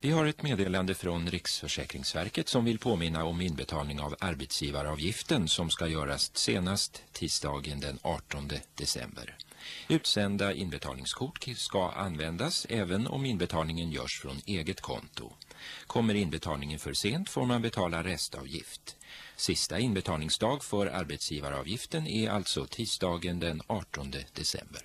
Vi har ett meddelande från Riksförsäkringsverket som vill påminna om inbetalning av arbetsgivaravgiften som ska göras senast tisdagen den 18 december. Utsända inbetalningskort ska användas även om inbetalningen görs från eget konto. Kommer inbetalningen för sent får man betala restavgift. Sista inbetalningsdag för arbetsgivaravgiften är alltså tisdagen den 18 december.